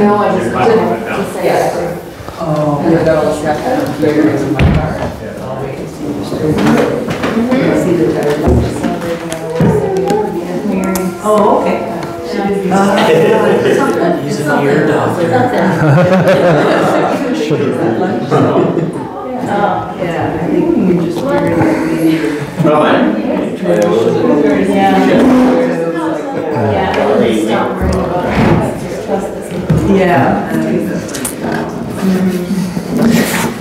No, I just didn't, just say it. Oh, yeah, that'll check out here in my car. I'll wait and see the street. See the tire. Oh, okay. He's an ear doctor. Yeah, I think you just figured that we needed. Yeah, I really stopped worrying about it, just trust this. Yeah.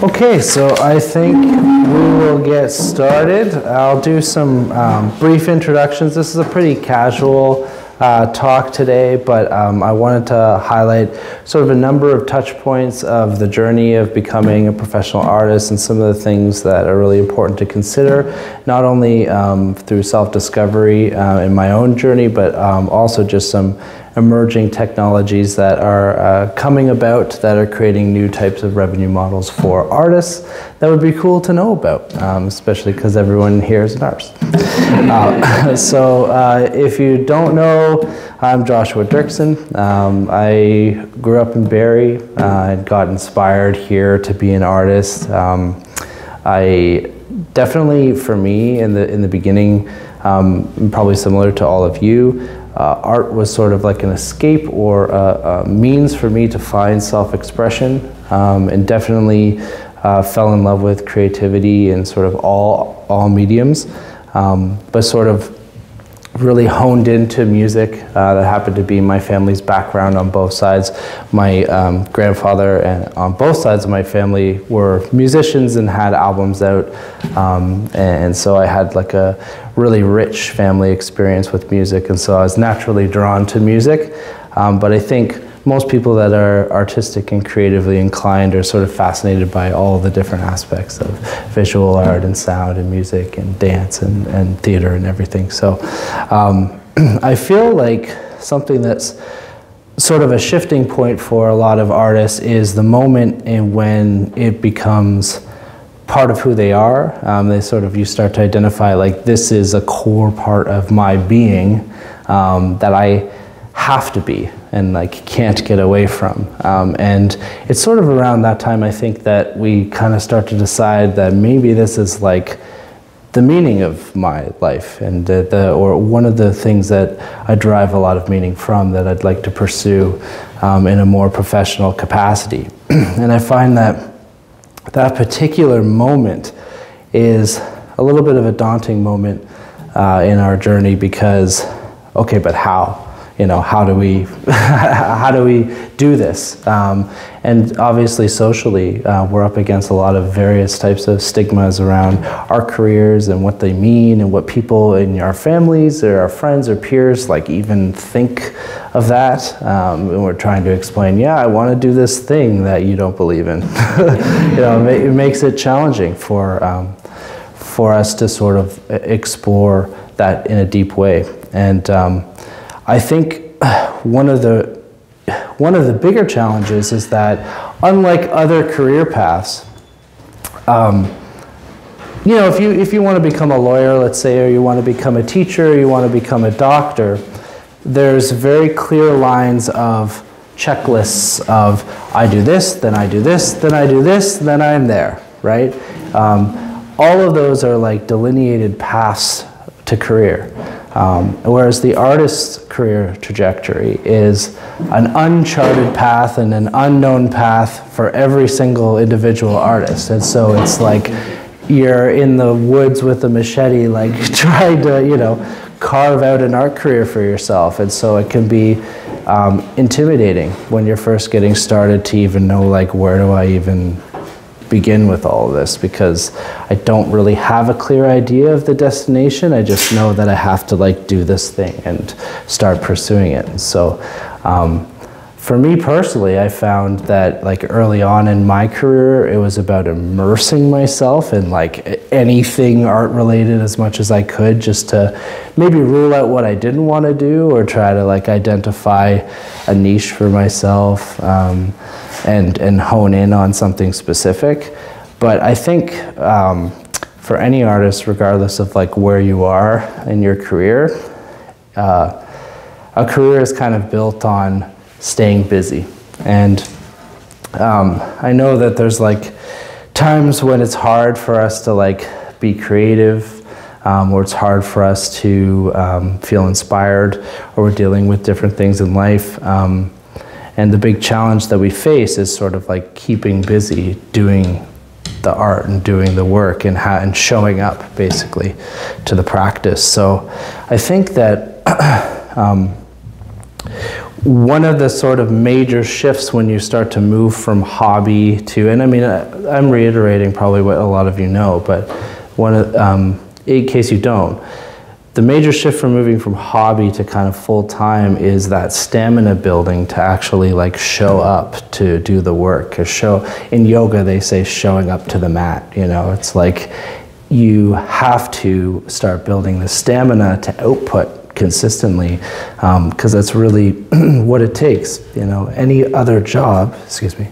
Okay, so I think we will get started. I'll do some um, brief introductions. This is a pretty casual uh, talk today, but um, I wanted to highlight sort of a number of touch points of the journey of becoming a professional artist and some of the things that are really important to consider, not only um, through self-discovery uh, in my own journey, but um, also just some emerging technologies that are uh, coming about that are creating new types of revenue models for artists that would be cool to know about, um, especially because everyone here is an artist. Uh, so uh, if you don't know, I'm Joshua Dirksen. Um, I grew up in Barrie uh, and got inspired here to be an artist. Um, I definitely, for me, in the in the beginning, um, probably similar to all of you, uh, art was sort of like an escape or a, a means for me to find self-expression, um, and definitely uh, fell in love with creativity in sort of all all mediums, um, but sort of really honed into music. Uh, that happened to be my family's background on both sides. My um, grandfather and on both sides of my family were musicians and had albums out, um, and so I had like a really rich family experience with music, and so I was naturally drawn to music. Um, but I think most people that are artistic and creatively inclined are sort of fascinated by all the different aspects of visual art and sound and music and dance and, and theater and everything. So um, I feel like something that's sort of a shifting point for a lot of artists is the moment in when it becomes part of who they are. Um, they sort of, you start to identify like this is a core part of my being um, that I have to be and like can't get away from. Um, and it's sort of around that time I think that we kind of start to decide that maybe this is like the meaning of my life and the, the, or one of the things that I derive a lot of meaning from that I'd like to pursue um, in a more professional capacity. and I find that that particular moment is a little bit of a daunting moment uh, in our journey because, okay, but how? You know, how do we, how do we do this? Um, and obviously, socially, uh, we're up against a lot of various types of stigmas around our careers and what they mean, and what people in our families or our friends or peers like even think of that. Um, and we're trying to explain, yeah, I want to do this thing that you don't believe in. you know, it makes it challenging for um, for us to sort of explore that in a deep way. And um, I think one of the one of the bigger challenges is that unlike other career paths, um, you know, if you if you want to become a lawyer, let's say, or you want to become a teacher, or you want to become a doctor, there's very clear lines of checklists of I do this, then I do this, then I do this, then I'm there, right? Um, all of those are like delineated paths to career. Um, whereas the artist's career trajectory is an uncharted path and an unknown path for every single individual artist. And so it's like you're in the woods with a machete, like trying to, you know, carve out an art career for yourself. And so it can be um, intimidating when you're first getting started to even know, like, where do I even begin with all of this because I don't really have a clear idea of the destination. I just know that I have to like do this thing and start pursuing it. So um, for me personally, I found that like early on in my career, it was about immersing myself in like anything art related as much as I could just to maybe rule out what I didn't want to do or try to like identify a niche for myself. Um, and, and hone in on something specific. But I think um, for any artist, regardless of like where you are in your career, uh, a career is kind of built on staying busy. And um, I know that there's like times when it's hard for us to like be creative, um, or it's hard for us to um, feel inspired, or we're dealing with different things in life. Um, and the big challenge that we face is sort of like keeping busy doing the art and doing the work and, and showing up basically to the practice. So I think that um, one of the sort of major shifts when you start to move from hobby to, and I mean, I, I'm reiterating probably what a lot of you know, but one of, um, in case you don't, the major shift from moving from hobby to kind of full time is that stamina building to actually like show up to do the work. Cause show in yoga they say showing up to the mat. You know, it's like you have to start building the stamina to output consistently because that's really what it takes. You know, any other job, excuse me,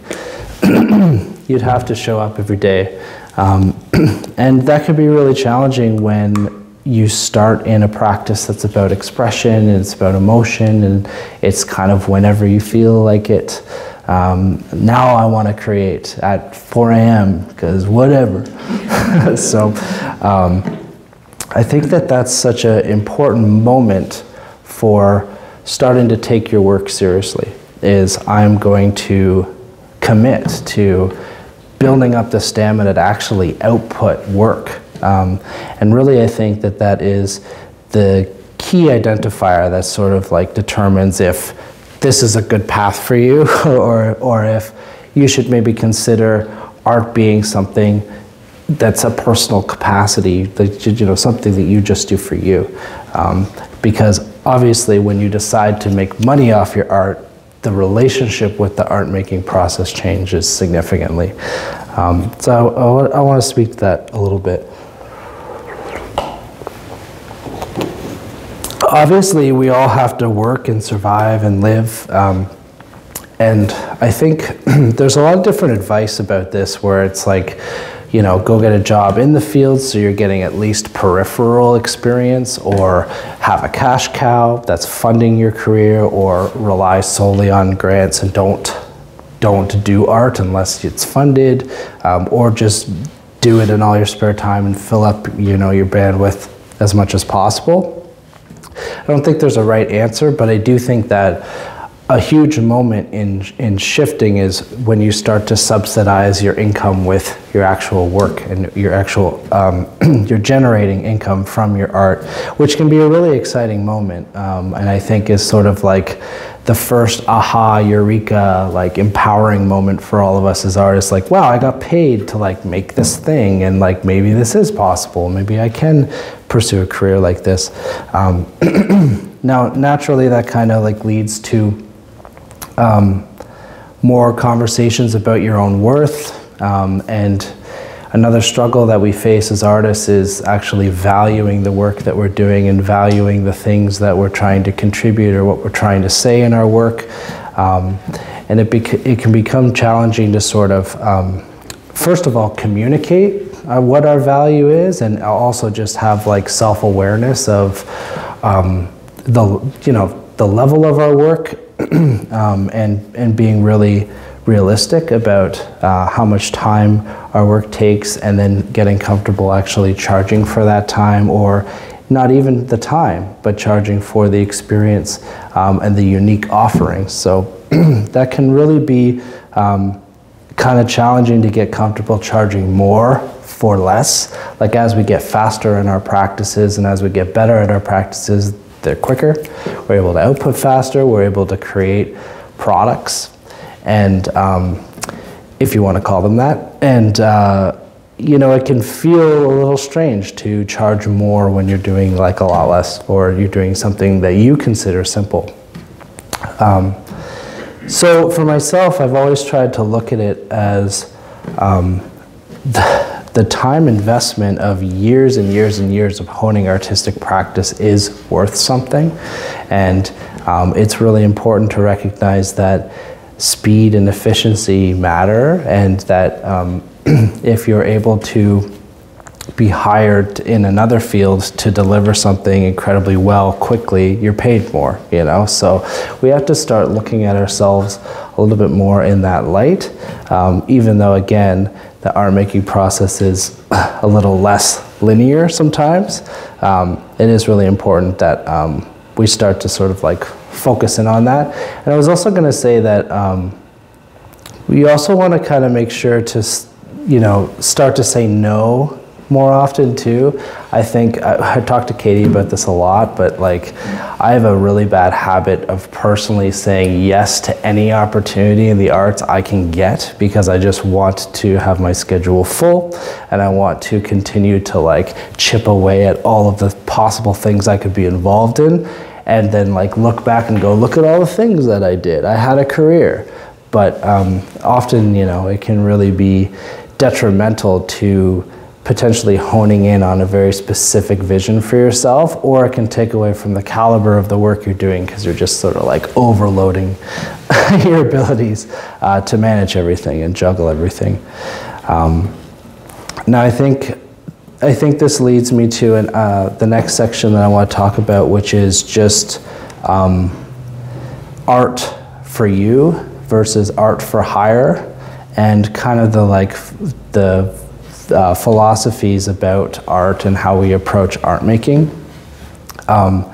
you'd have to show up every day. Um, and that can be really challenging when you start in a practice that's about expression and it's about emotion and it's kind of whenever you feel like it. Um, now I want to create at 4 a.m. because whatever. so um, I think that that's such an important moment for starting to take your work seriously is I'm going to commit to building up the stamina to actually output work um, and really, I think that that is the key identifier that sort of like determines if this is a good path for you or, or if you should maybe consider art being something that's a personal capacity, that, you know, something that you just do for you. Um, because obviously, when you decide to make money off your art, the relationship with the art making process changes significantly. Um, so I, I want to speak to that a little bit. Obviously we all have to work and survive and live. Um, and I think there's a lot of different advice about this where it's like, you know, go get a job in the field so you're getting at least peripheral experience, or have a cash cow that's funding your career, or rely solely on grants and don't don't do art unless it's funded, um, or just do it in all your spare time and fill up, you know, your bandwidth as much as possible. I don't think there's a right answer, but I do think that a huge moment in, in shifting is when you start to subsidize your income with your actual work and your actual, um, you're generating income from your art, which can be a really exciting moment. Um, and I think is sort of like the first aha, eureka, like empowering moment for all of us as artists. Like, wow, I got paid to like make this thing and like maybe this is possible. Maybe I can pursue a career like this. Um, now, naturally, that kind of like leads to um, more conversations about your own worth. Um, and another struggle that we face as artists is actually valuing the work that we're doing and valuing the things that we're trying to contribute or what we're trying to say in our work. Um, and it, it can become challenging to sort of, um, first of all, communicate uh, what our value is and also just have like self-awareness of um, the, you know, the level of our work um, and, and being really realistic about uh, how much time our work takes and then getting comfortable actually charging for that time or not even the time, but charging for the experience um, and the unique offerings. So that can really be um, kind of challenging to get comfortable charging more for less. Like as we get faster in our practices and as we get better at our practices, they're quicker. We're able to output faster. We're able to create products, and um, if you want to call them that, and uh, you know, it can feel a little strange to charge more when you're doing like a lot less, or you're doing something that you consider simple. Um, so for myself, I've always tried to look at it as um, the, the time investment of years and years and years of honing artistic practice is worth something. And um, it's really important to recognize that speed and efficiency matter and that um, if you're able to be hired in another field to deliver something incredibly well quickly, you're paid more, you know? So we have to start looking at ourselves a little bit more in that light, um, even though, again, the art making process is a little less linear sometimes. Um, it is really important that um, we start to sort of like focus in on that. And I was also going to say that um, we also want to kind of make sure to, you know, start to say no more often too. I think I, I talked to Katie about this a lot, but like I have a really bad habit of personally saying yes to any opportunity in the arts I can get because I just want to have my schedule full and I want to continue to like chip away at all of the possible things I could be involved in and then like look back and go look at all the things that I did. I had a career. But um, often, you know, it can really be detrimental to potentially honing in on a very specific vision for yourself, or it can take away from the caliber of the work you're doing because you're just sort of like overloading your abilities uh, to manage everything and juggle everything. Um, now, I think I think this leads me to an, uh, the next section that I want to talk about, which is just um, art for you versus art for hire, and kind of the like the uh, philosophies about art and how we approach art making. Um,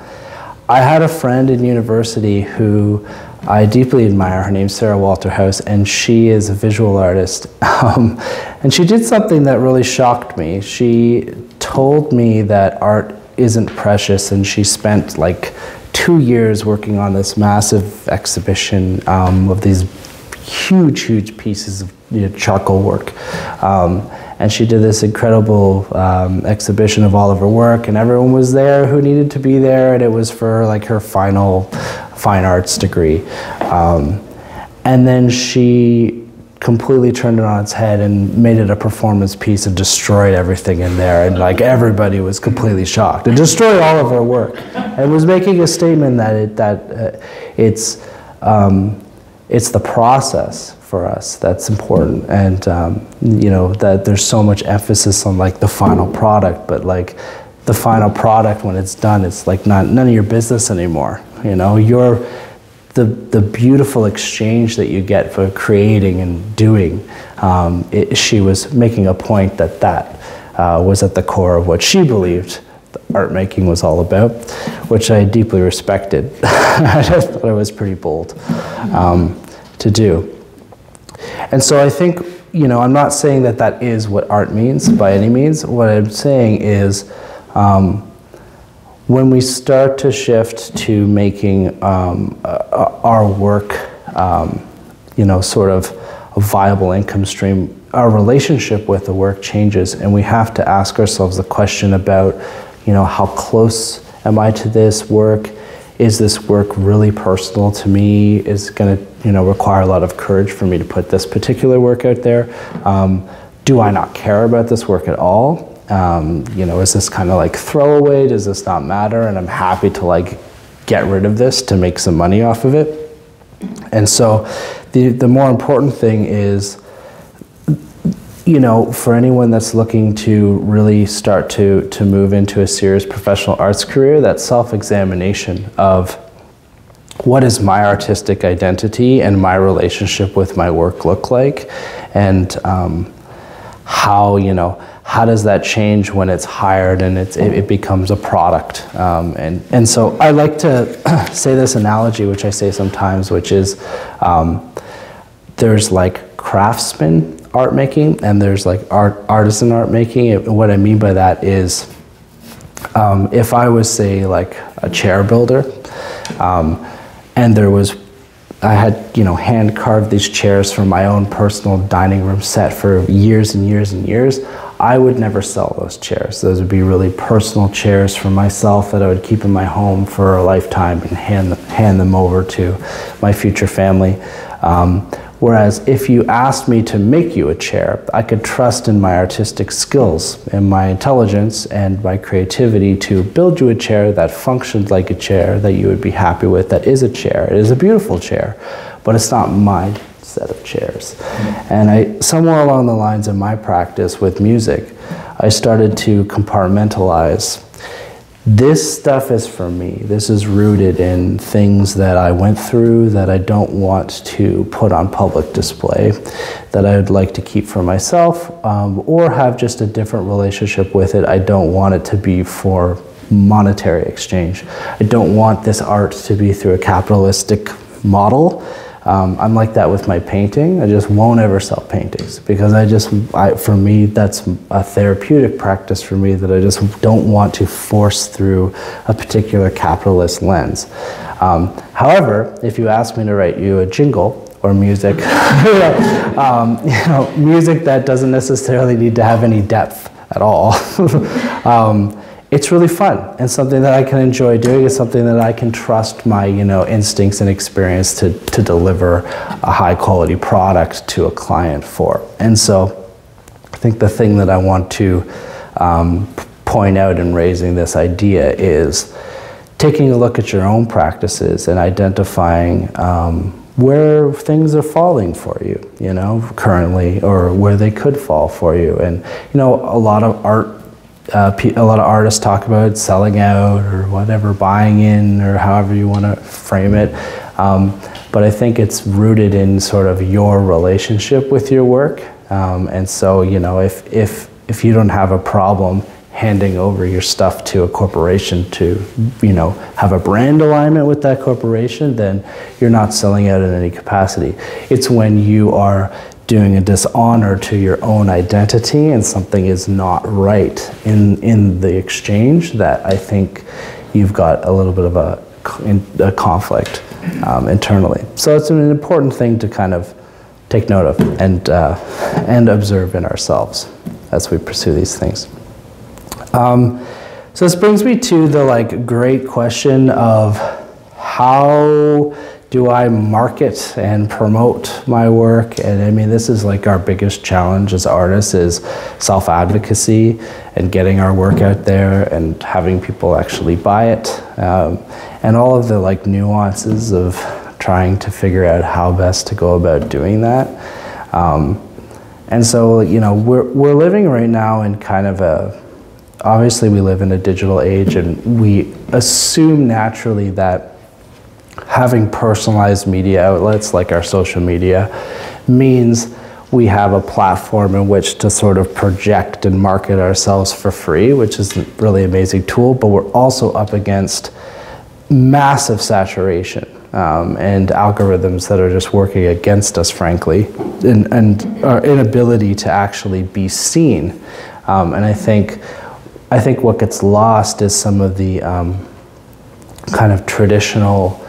I had a friend in university who I deeply admire. Her name's Sarah Walterhouse, and she is a visual artist. Um, and she did something that really shocked me. She told me that art isn't precious, and she spent like two years working on this massive exhibition um, of these huge, huge pieces of you know, charcoal work. Um, and she did this incredible um, exhibition of all of her work, and everyone was there who needed to be there, and it was for like her final fine arts degree. Um, and then she completely turned it on its head and made it a performance piece and destroyed everything in there and like everybody was completely shocked and destroyed all of her work and was making a statement that it that uh, it's um, it's the process for us that's important and um, you know that there's so much emphasis on like the final product but like the final product when it's done it's like not none of your business anymore you know you're the, the beautiful exchange that you get for creating and doing um, it, she was making a point that that uh, was at the core of what she believed art making was all about, which I deeply respected. I just thought it was pretty bold um, to do. And so I think, you know, I'm not saying that that is what art means by any means. What I'm saying is um, when we start to shift to making um, uh, our work, um, you know, sort of a viable income stream, our relationship with the work changes, and we have to ask ourselves the question about, you know, how close am I to this work? Is this work really personal to me? Is going to, you know, require a lot of courage for me to put this particular work out there? Um, do I not care about this work at all? Um, you know, is this kind of like throwaway? Does this not matter? And I'm happy to like get rid of this to make some money off of it. And so the, the more important thing is, you know, for anyone that's looking to really start to, to move into a serious professional arts career, that self-examination of what is my artistic identity and my relationship with my work look like and um, how, you know, how does that change when it's hired and it's, it, it becomes a product? Um, and, and so I like to say this analogy, which I say sometimes, which is um, there's like craftsman art making and there's like art, artisan art making. What I mean by that is um, if I was, say, like a chair builder um, and there was I had, you know, hand carved these chairs for my own personal dining room set for years and years and years. I would never sell those chairs. Those would be really personal chairs for myself that I would keep in my home for a lifetime and hand, hand them over to my future family. Um, whereas if you asked me to make you a chair, I could trust in my artistic skills and my intelligence and my creativity to build you a chair that functions like a chair that you would be happy with, that is a chair. It is a beautiful chair, but it's not mine set of chairs. And I, somewhere along the lines of my practice with music, I started to compartmentalize this stuff is for me. This is rooted in things that I went through that I don't want to put on public display, that I would like to keep for myself, um, or have just a different relationship with it. I don't want it to be for monetary exchange. I don't want this art to be through a capitalistic model. Um, I'm like that with my painting. I just won't ever sell paintings because I just, I, for me, that's a therapeutic practice for me that I just don't want to force through a particular capitalist lens. Um, however, if you ask me to write you a jingle or music, um, you know, music that doesn't necessarily need to have any depth at all. Um, it's really fun and something that I can enjoy doing. It's something that I can trust my you know instincts and experience to, to deliver a high quality product to a client for. And so I think the thing that I want to um, point out in raising this idea is taking a look at your own practices and identifying um, where things are falling for you, you know, currently, or where they could fall for you. And, you know, a lot of art uh, a lot of artists talk about selling out or whatever, buying in or however you want to frame it. Um, but I think it's rooted in sort of your relationship with your work. Um, and so, you know, if, if, if you don't have a problem handing over your stuff to a corporation to, you know, have a brand alignment with that corporation, then you're not selling out in any capacity. It's when you are doing a dishonor to your own identity and something is not right in, in the exchange that I think you've got a little bit of a, a conflict um, internally. So it's an important thing to kind of take note of and, uh, and observe in ourselves as we pursue these things. Um, so this brings me to the like great question of how do I market and promote my work? And I mean, this is like our biggest challenge as artists is self-advocacy and getting our work out there and having people actually buy it. Um, and all of the like nuances of trying to figure out how best to go about doing that. Um, and so, you know, we're, we're living right now in kind of a, obviously we live in a digital age and we assume naturally that having personalized media outlets like our social media means we have a platform in which to sort of project and market ourselves for free, which is a really amazing tool, but we're also up against massive saturation um, and algorithms that are just working against us, frankly, and, and our inability to actually be seen. Um, and I think, I think what gets lost is some of the um, kind of traditional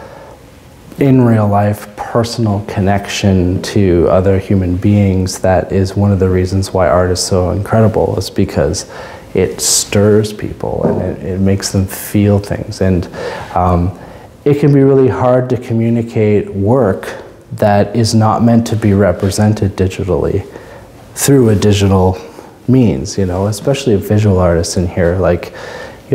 in real life personal connection to other human beings that is one of the reasons why art is so incredible is because it stirs people and it, it makes them feel things. And um, it can be really hard to communicate work that is not meant to be represented digitally through a digital means you know especially a visual artists in here like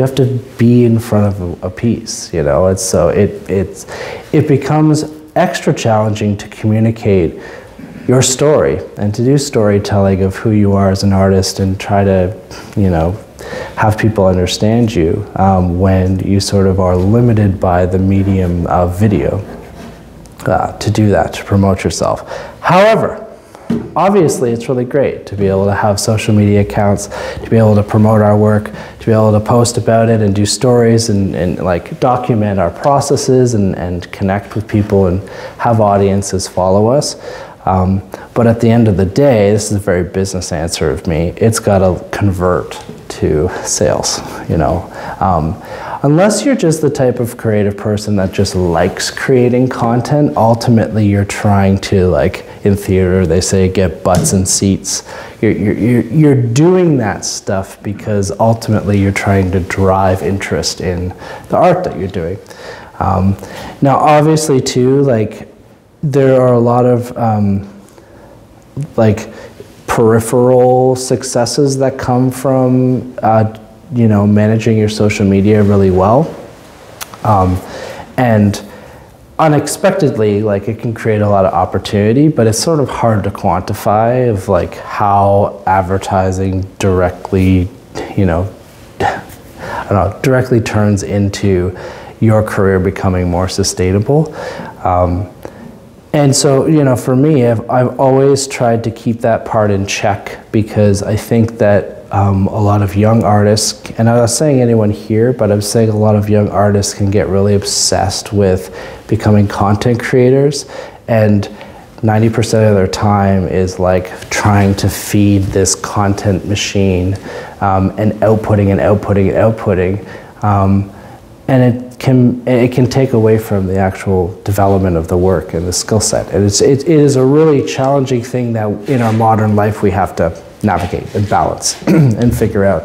you have to be in front of a, a piece, you know. It's so it it's it becomes extra challenging to communicate your story and to do storytelling of who you are as an artist and try to, you know, have people understand you um, when you sort of are limited by the medium of video uh, to do that, to promote yourself. However, obviously it's really great to be able to have social media accounts, to be able to promote our work, to be able to post about it and do stories and, and like document our processes and, and connect with people and have audiences follow us. Um, but at the end of the day, this is a very business answer of me. It's got to convert to sales, you know. Um, unless you're just the type of creative person that just likes creating content, ultimately you're trying to like in theater they say get butts and seats. You're, you're, you're doing that stuff because ultimately you're trying to drive interest in the art that you're doing. Um, now, obviously, too, like there are a lot of um, like peripheral successes that come from uh, you know managing your social media really well um, and unexpectedly like it can create a lot of opportunity but it's sort of hard to quantify of like how advertising directly you know don't know, directly turns into your career becoming more sustainable. Um, and so, you know, for me, I've, I've always tried to keep that part in check because I think that um, a lot of young artists, and I'm not saying anyone here, but I'm saying a lot of young artists can get really obsessed with becoming content creators. And 90% of their time is like trying to feed this content machine um, and outputting and outputting and outputting. Um, and it can, it can take away from the actual development of the work and the skill set. And it's, it, it is a really challenging thing that in our modern life we have to navigate and balance and figure out.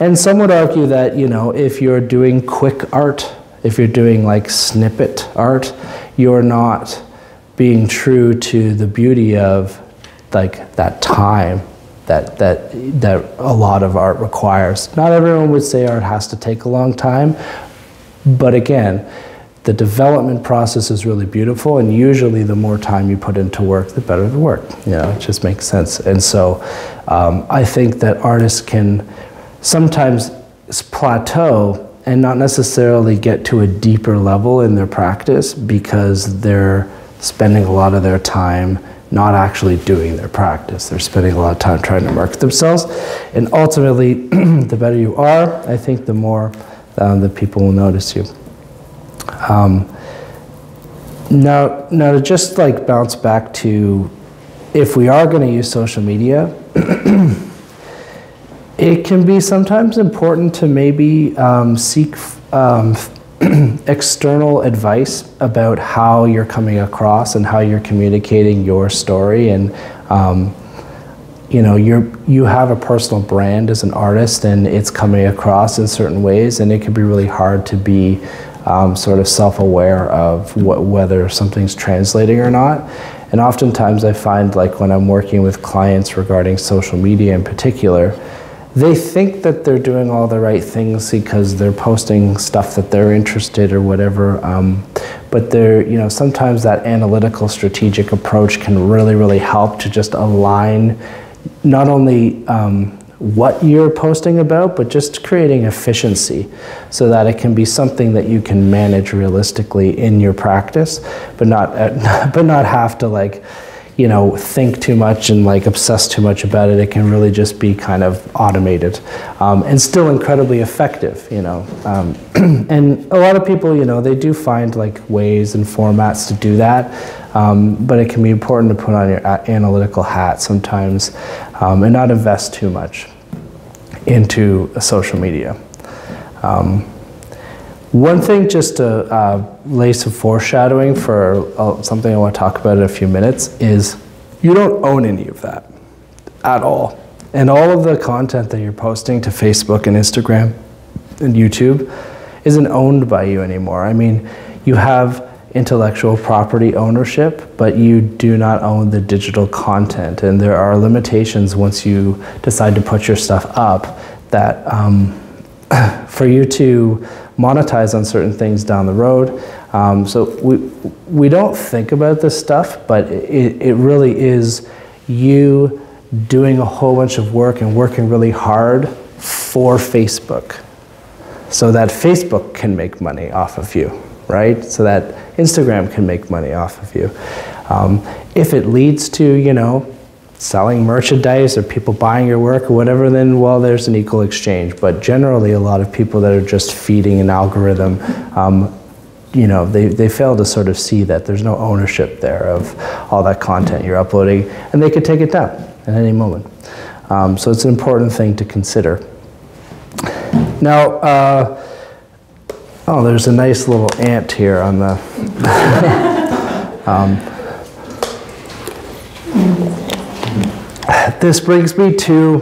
And some would argue that, you know, if you're doing quick art, if you're doing like snippet art, you're not being true to the beauty of like that time that that that a lot of art requires. Not everyone would say art has to take a long time, but again, the development process is really beautiful, and usually the more time you put into work, the better the work. You know, it just makes sense. And so, um, I think that artists can sometimes plateau and not necessarily get to a deeper level in their practice because they're spending a lot of their time not actually doing their practice. They're spending a lot of time trying to market themselves. And ultimately, the better you are, I think the more um, the people will notice you. Um, now, now to just like bounce back to if we are going to use social media, it can be sometimes important to maybe um, seek um, external advice about how you're coming across and how you're communicating your story and um, you know you're you have a personal brand as an artist and it's coming across in certain ways and it can be really hard to be um, sort of self-aware of what, whether something's translating or not and oftentimes i find like when i'm working with clients regarding social media in particular they think that they're doing all the right things because they're posting stuff that they're interested or whatever. Um, but they're, you know, sometimes that analytical strategic approach can really, really help to just align not only um, what you're posting about, but just creating efficiency so that it can be something that you can manage realistically in your practice, but not, but not have to like, you know, think too much and like obsess too much about it. It can really just be kind of automated um, and still incredibly effective, you know. Um, and a lot of people, you know, they do find like ways and formats to do that, um, but it can be important to put on your analytical hat sometimes um, and not invest too much into social media. Um, one thing, just to uh, lay some foreshadowing for uh, something I want to talk about in a few minutes, is you don't own any of that at all. And all of the content that you're posting to Facebook and Instagram and YouTube isn't owned by you anymore. I mean, you have intellectual property ownership, but you do not own the digital content. And there are limitations once you decide to put your stuff up that um, for you to monetize on certain things down the road. Um, so we, we don't think about this stuff, but it, it really is you doing a whole bunch of work and working really hard for Facebook so that Facebook can make money off of you, right? So that Instagram can make money off of you. Um, if it leads to, you know, selling merchandise or people buying your work or whatever, then well, there's an equal exchange. But generally, a lot of people that are just feeding an algorithm, um, you know, they, they fail to sort of see that there's no ownership there of all that content you're uploading, and they could take it down at any moment. Um, so it's an important thing to consider. Now, uh, oh, there's a nice little ant here on the. um, this brings me to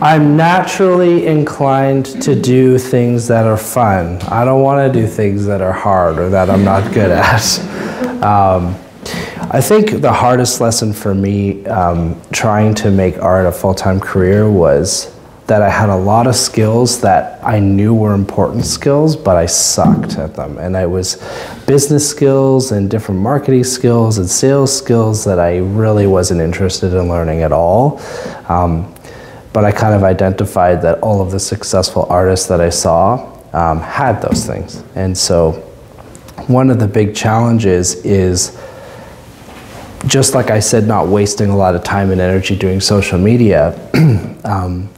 I'm naturally inclined to do things that are fun. I don't want to do things that are hard or that I'm not good at. Um, I think the hardest lesson for me um, trying to make art a full time career was that I had a lot of skills that I knew were important skills, but I sucked at them. And it was business skills and different marketing skills and sales skills that I really wasn't interested in learning at all. Um, but I kind of identified that all of the successful artists that I saw um, had those things. And so one of the big challenges is just like I said, not wasting a lot of time and energy doing social media. um,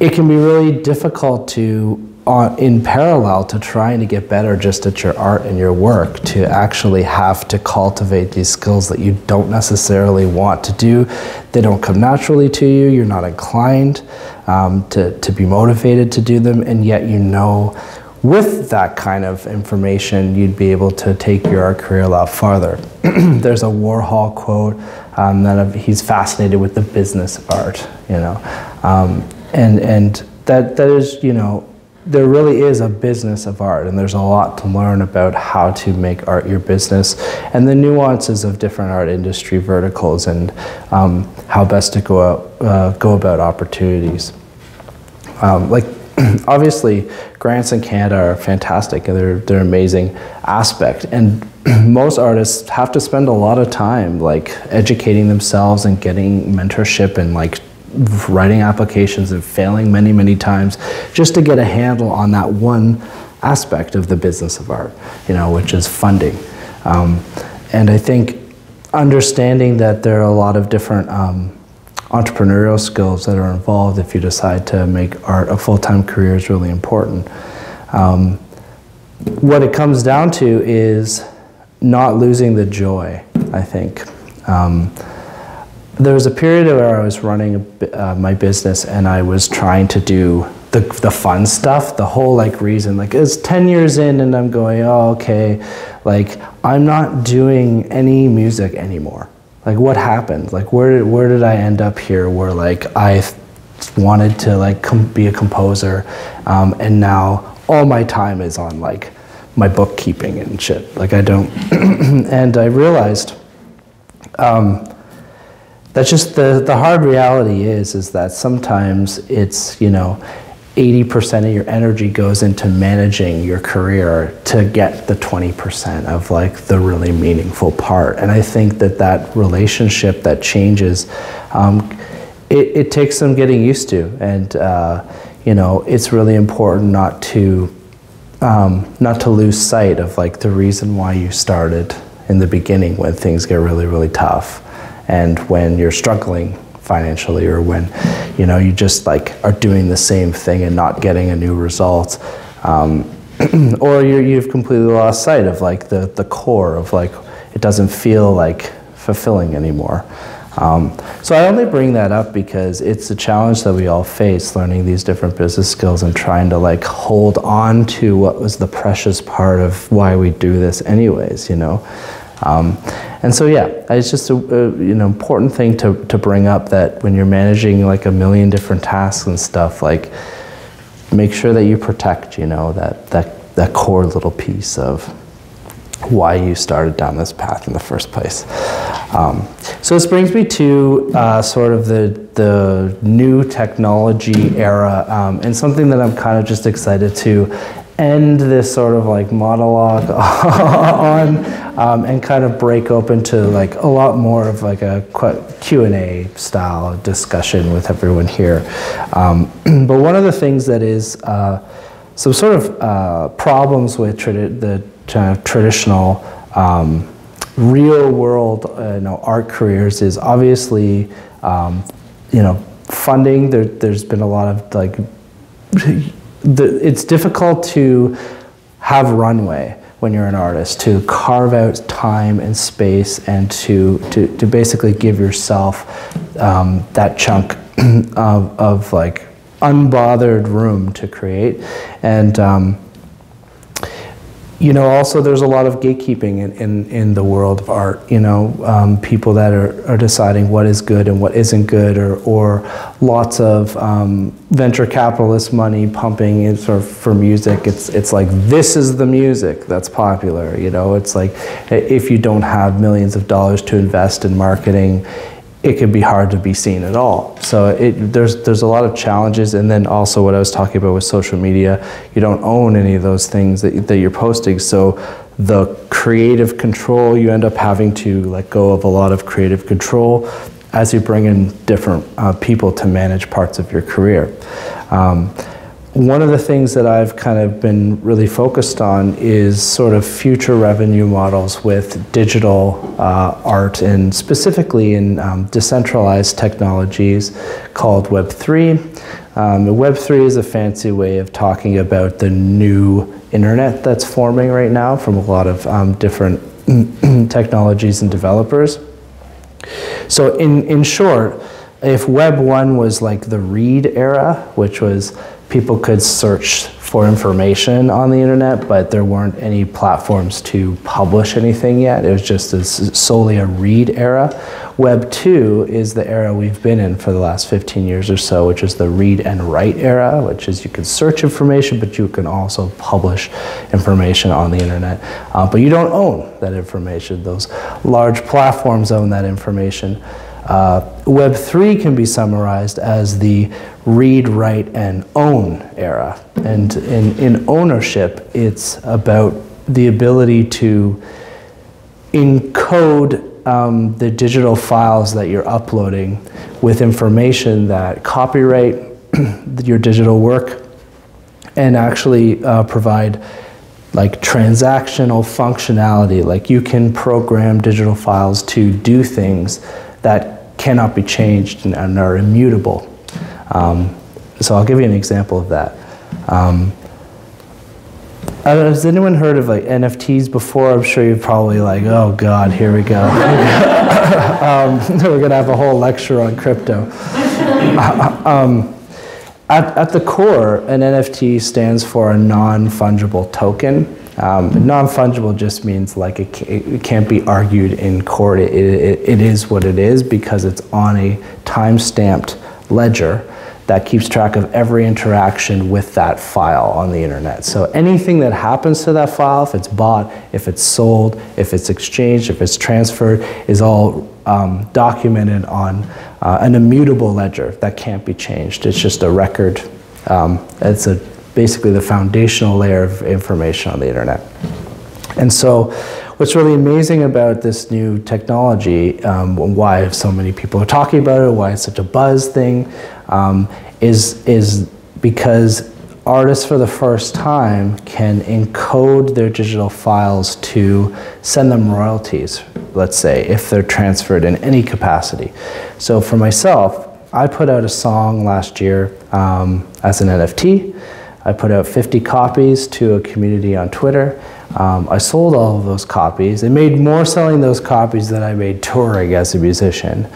it can be really difficult to uh, in parallel to trying to get better just at your art and your work to actually have to cultivate these skills that you don't necessarily want to do. They don't come naturally to you. You're not inclined um, to, to be motivated to do them. And yet you know with that kind of information you'd be able to take your art career a lot farther. There's a Warhol quote um, that he's fascinated with the business of art you know? Um, and and that that is you know there really is a business of art and there's a lot to learn about how to make art your business and the nuances of different art industry verticals and um, how best to go out, uh, go about opportunities. Um, like obviously grants in Canada are fantastic and they're, they're amazing aspect. And most artists have to spend a lot of time like educating themselves and getting mentorship and like writing applications and failing many, many times just to get a handle on that one aspect of the business of art, you know, which is funding. Um, and I think understanding that there are a lot of different um, entrepreneurial skills that are involved if you decide to make art a full-time career is really important. Um, what it comes down to is not losing the joy, I think. Um, there was a period where I was running uh, my business and I was trying to do the, the fun stuff, the whole like reason, like it's 10 years in and I'm going, oh, okay, like I'm not doing any music anymore. Like what happened? Like where did, where did I end up here where like I wanted to like be a composer um, and now all my time is on like my bookkeeping and shit. Like I don't, and I realized, um, that's just the, the hard reality is is that sometimes it's you know 80% of your energy goes into managing your career to get the 20% of like the really meaningful part. And i think that that relationship that changes um, it, it, takes some getting used to. And uh, you know it's really important not to um, not to lose sight of like the reason why you started in the beginning when things get really really tough and when you're struggling financially or when you know you just like are doing the same thing and not getting a new result um, or you have completely lost sight of like the, the core of like it doesn't feel like fulfilling anymore um, so I only bring that up because it's a challenge that we all face learning these different business skills and trying to like hold on to what was the precious part of why we do this anyways, you know. Um, and so, yeah, it's just a, a, you know important thing to, to bring up that when you're managing like a million different tasks and stuff, like make sure that you protect, you know, that that that core little piece of why you started down this path in the first place. Um, so this brings me to uh, sort of the the new technology era um, and something that I'm kind of just excited to end this sort of like monologue on um, and kind of break open to like a lot more of like a Q&A style discussion with everyone here. Um, but one of the things that is uh, some sort of uh, problems with the kind of traditional um, real world uh, you know, art careers is obviously um, you know funding. There, there's been a lot of like the, it's difficult to have runway when you're an artist to carve out time and space and to, to, to basically give yourself um, that chunk of, of like unbothered room to create. And um, you know, also there's a lot of gatekeeping in, in, in the world of art, you know, um, people that are, are deciding what is good and what isn't good, or, or lots of um, venture capitalist money pumping in of for music. It's, it's like, this is the music that's popular, you know, it's like if you don't have millions of dollars to invest in marketing, it could be hard to be seen at all. So it, there's there's a lot of challenges, and then also what I was talking about with social media, you don't own any of those things that that you're posting. So the creative control, you end up having to let go of a lot of creative control as you bring in different uh, people to manage parts of your career. Um, one of the things that I've kind of been really focused on is sort of future revenue models with digital uh, art and specifically in um, decentralized technologies called Web3. Um, Web3 is a fancy way of talking about the new internet that's forming right now from a lot of um, different technologies and developers. So in, in short, if Web 1 was like the read era, which was people could search for information on the internet, but there weren't any platforms to publish anything yet. It was just a, solely a read era. Web 2 is the era we've been in for the last 15 years or so, which is the read and write era, which is you can search information, but you can also publish information on the internet. Uh, but you don't own that information. Those large platforms own that information. Uh, Web3 can be summarized as the read, write, and own era. And in, in ownership, it's about the ability to encode um, the digital files that you're uploading with information that copyright your digital work and actually uh, provide like transactional functionality. Like you can program digital files to do things that cannot be changed and are immutable. Um, so I'll give you an example of that. Um, has anyone heard of like NFTs before? I'm sure you're probably like, oh God, here we go. um, we're gonna have a whole lecture on crypto. um, at, at the core, an NFT stands for a non-fungible token. Um, non-fungible just means like it, it, can't be argued in court. It, it, it is what it is because it's on a time-stamped ledger that keeps track of every interaction with that file on the internet. So anything that happens to that file, if it's bought, if it's sold, if it's exchanged, if it's transferred, is all um, documented on uh, an immutable ledger that can't be changed. It's just a record. Um, it's a basically the foundational layer of information on the internet. And so what's really amazing about this new technology, um, why so many people are talking about it, why it's such a buzz thing, um, is, is because artists for the first time can encode their digital files to send them royalties, let's say, if they're transferred in any capacity. So for myself, I put out a song last year um, as an NFT. I put out 50 copies to a community on Twitter. Um, I sold all of those copies. I made more selling those copies than I made touring as a musician.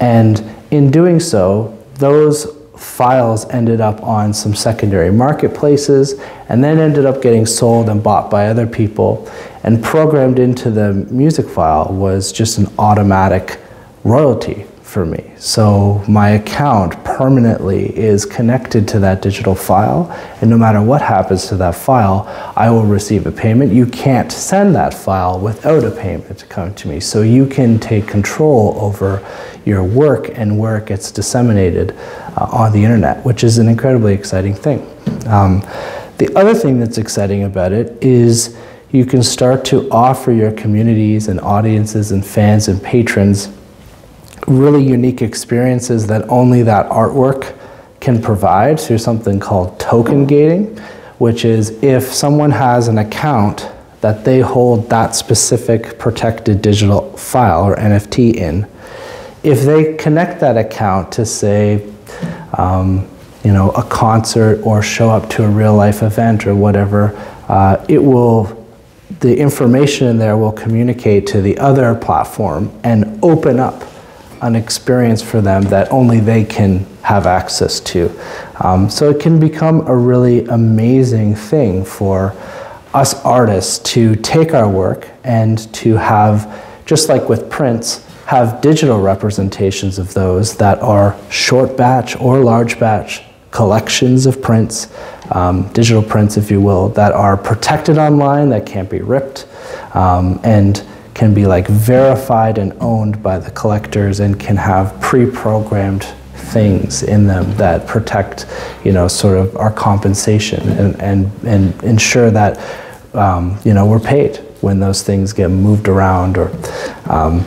And in doing so, those files ended up on some secondary marketplaces and then ended up getting sold and bought by other people. And programmed into the music file was just an automatic royalty for me. So my account permanently is connected to that digital file, and no matter what happens to that file, I will receive a payment. You can't send that file without a payment to come to me. So you can take control over your work and where it gets disseminated uh, on the internet, which is an incredibly exciting thing. Um, the other thing that's exciting about it is you can start to offer your communities and audiences and fans and patrons really unique experiences that only that artwork can provide through something called token gating, which is if someone has an account that they hold that specific protected digital file or NFT in, if they connect that account to say, um, you know, a concert or show up to a real life event or whatever, uh, it will, the information in there will communicate to the other platform and open up an experience for them that only they can have access to. Um, so it can become a really amazing thing for us artists to take our work and to have, just like with prints, have digital representations of those that are short batch or large batch collections of prints, um, digital prints, if you will, that are protected online, that can't be ripped, um, and can be like verified and owned by the collectors and can have pre-programmed things in them that protect, you know, sort of our compensation and, and, and ensure that, um, you know, we're paid when those things get moved around or, um,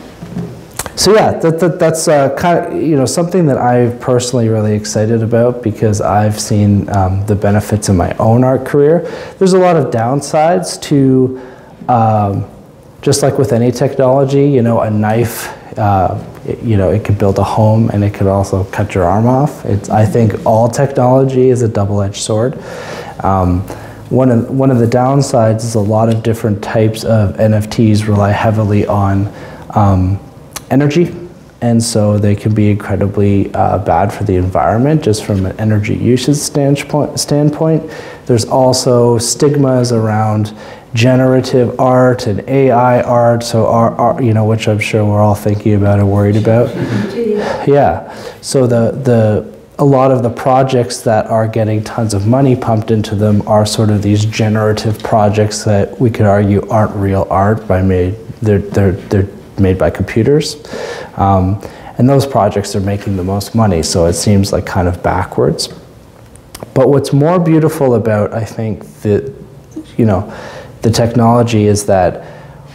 so yeah, that, that, that's uh, kind of you know something that I'm personally really excited about because I've seen um, the benefits in my own art career. There's a lot of downsides to, um, just like with any technology, you know, a knife. Uh, it- you know, it could build a home and it could also cut your arm off. It's, I think all technology is a double-edged sword. Um, one of, one of the downsides is a lot of different types of NFTs rely heavily on um, energy, and so they can be incredibly uh, bad for the environment just from an energy usage standpoint. standpoint. There's also stigmas around generative art and AI art, so our, our, you know, which I'm sure we're all thinking about and worried about. Yeah. So the the a lot of the projects that are getting tons of money pumped into them are sort of these generative projects that we could argue aren't real art by made they're they're they're made by computers. Um, and those projects are making the most money, so it seems like kind of backwards. But what's more beautiful about, I think, the, you know, the technology is that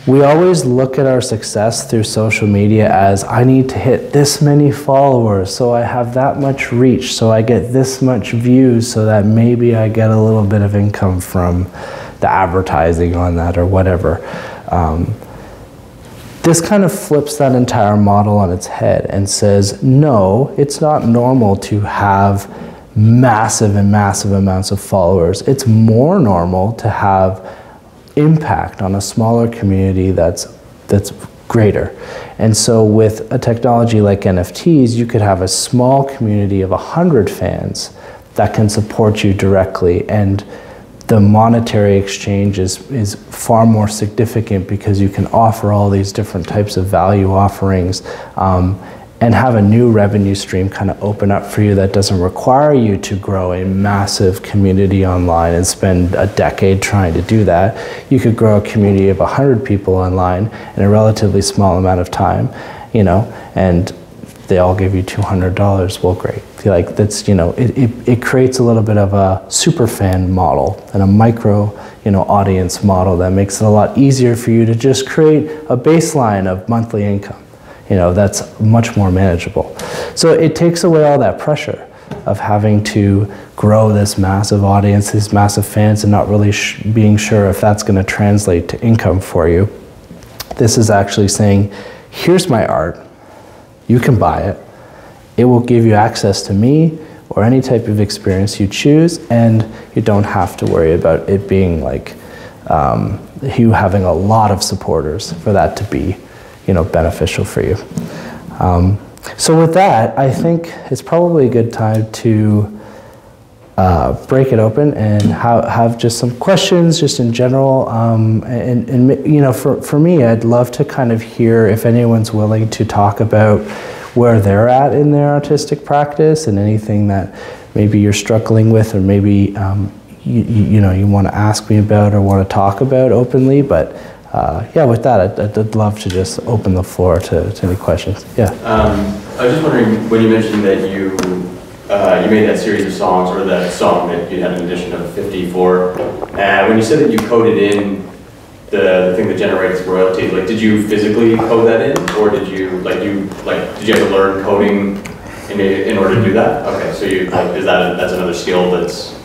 we always look at our success through social media as I need to hit this many followers, so I have that much reach, so I get this much views, so that maybe I get a little bit of income from the advertising on that or whatever. Um, this kind of flips that entire model on its head and says, no, it's not normal to have massive and massive amounts of followers. It's more normal to have impact on a smaller community that's, that's greater. And so with a technology like NFTs, you could have a small community of 100 fans that can support you directly and the monetary exchange is, is far more significant because you can offer all these different types of value offerings um, and have a new revenue stream kind of open up for you that doesn't require you to grow a massive community online and spend a decade trying to do that. You could grow a community of 100 people online in a relatively small amount of time, you know, and they all give you $200 well great. Like that's you know it, it, it creates a little bit of a super fan model and a micro you know audience model that makes it a lot easier for you to just create a baseline of monthly income you know that's much more manageable. So it takes away all that pressure of having to grow this massive audience these massive fans and not really being sure if that's going to translate to income for you. This is actually saying here's my art. You can buy it. It will give you access to me or any type of experience you choose, and you don't have to worry about it being like um, you having a lot of supporters for that to be, you know, beneficial for you. Um, so with that, I think it's probably a good time to uh, break it open and have, have just some questions just in general. Um, and, and, you know, for, for me, I'd love to kind of hear if anyone's willing to talk about where they're at in their artistic practice and anything that maybe you're struggling with or maybe um, you, you, know, you want to ask me about or want to talk about openly. But uh, yeah, with that, I'd, I'd love to just open the floor to, to any questions. Yeah. Um, I was just wondering, when you mentioned that you uh, you made that series of songs, or that song that you had an edition of 54. And when you said that you coded in the, the thing that generates royalties, like did you physically code that in, or did you like you like did you have to learn coding in, in order to do that? Okay, so you like is that a, that's another skill that's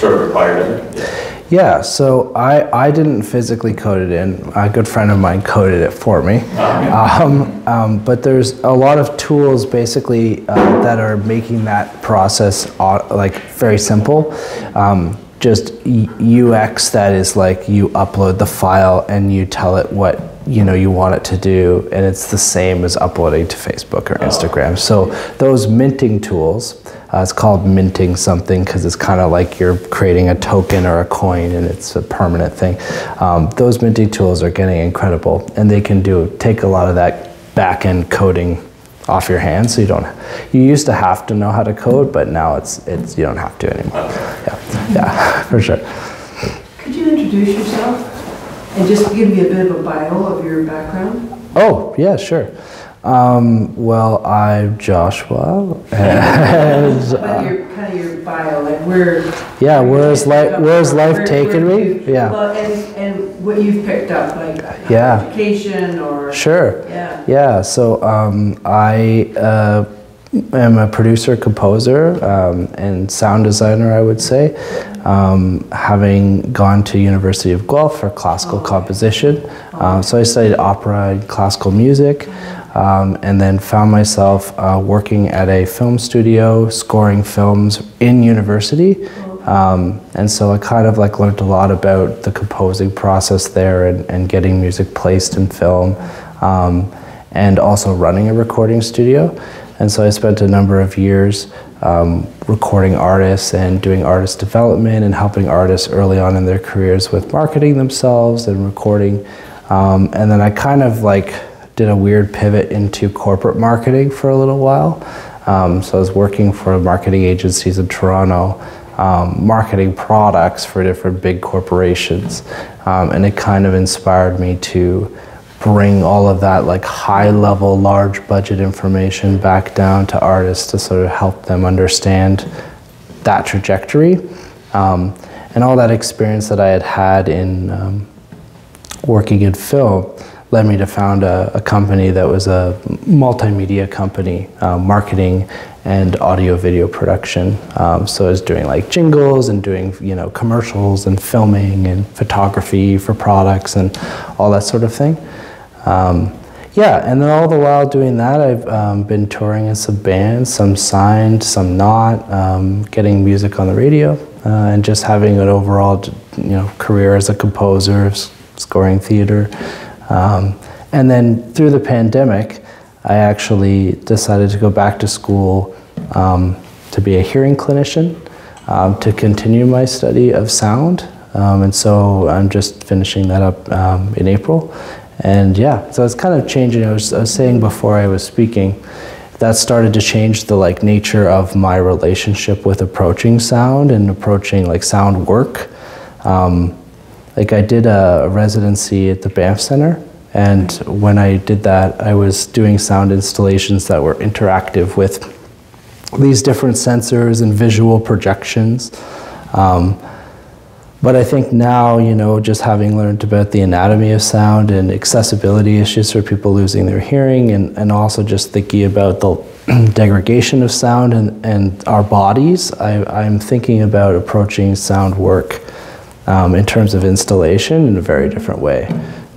sort of required it? Yeah. Yeah, so I, I didn't physically code it in. A good friend of mine coded it for me. Um, um, but there's a lot of tools basically uh, that are making that process au- like very simple. Um, just UX that is like you upload the file and you tell it what you know you want it to do, and it's the same as uploading to Facebook or Instagram. So those minting tools. Uh, it's called minting something because it's kind of like you're creating a token or a coin and it's a permanent thing. Um, those minting tools are getting incredible and they can do take a lot of that back end coding off your hands so you don't you used to have to know how to code but now it's it's you don't have to anymore yeah yeah for sure Could you introduce yourself and just give me a bit of a bio of your background? oh yeah sure Um, well, I'm Joshua, and your, kind of your bio, like where. Yeah, where's life- where's life Where- taken where me? Yeah. Well, and, and what you've picked up, like. Yeah. Education or. sure. Yeah. Yeah, so um, I uh, am a producer, composer, um, and sound designer, I would say. Um, having gone to University of Guelph for classical composition, um, so I studied opera and classical music, um, and then found myself uh, working at a film studio, scoring films in university. Um, and so I kind of like learned a lot about the composing process there and, and getting music placed in film. Um, and also running a recording studio. And so I spent a number of years um, recording artists and doing artist development and helping artists early on in their careers with marketing themselves and recording. Um, and then I kind of like did a weird pivot into corporate marketing for a little while. Um, so I was working for marketing agencies in Toronto, um, marketing products for different big corporations. Um, and it kind of inspired me to bring all of that like high level large budget information back down to artists to sort of help them understand that trajectory um, and all that experience that i had had in um, working in film led me to found a, a company that was a multimedia company uh, marketing and audio video production um, so i was doing like jingles and doing you know commercials and filming and photography for products and all that sort of thing um, yeah, and then all the while doing that, I've um, been touring in some bands, some signed, some not, um, getting music on the radio, uh, and just having an overall, you know, career as a composer, scoring theater. Um, and then through the pandemic, I actually decided to go back to school um, to be a hearing clinician, um, to continue my study of sound. Um, and so I'm just finishing that up um, in April. And yeah, so it's kind of changing. I was, I was saying before I was speaking, that started to change the like nature of my relationship with approaching sound and approaching like sound work. Um, like I did a residency at the Banff Center, and when I did that, I was doing sound installations that were interactive with these different sensors and visual projections. Um, but I think now, you know, just having learned about the anatomy of sound and accessibility issues for people losing their hearing, and, and also just thinking about the degradation of sound and, and our bodies, I, I'm thinking about approaching sound work um, in terms of installation in a very different way